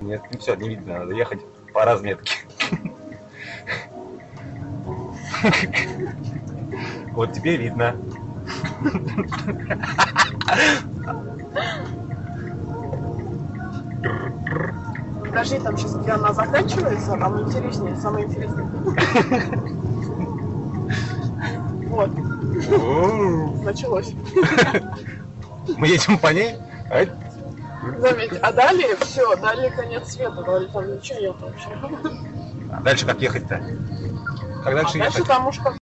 Нет, ну все, не видно, надо ехать по разметке. Вот тебе видно. Подожди, там сейчас где она заканчивается, там интереснее, самое интересное. Вот, началось. Мы едем по ней? А Заметь, а далее все, далее конец света, далее там ничего нет вообще. а дальше как ехать-то? Как А дальше дальше ехать? там уж как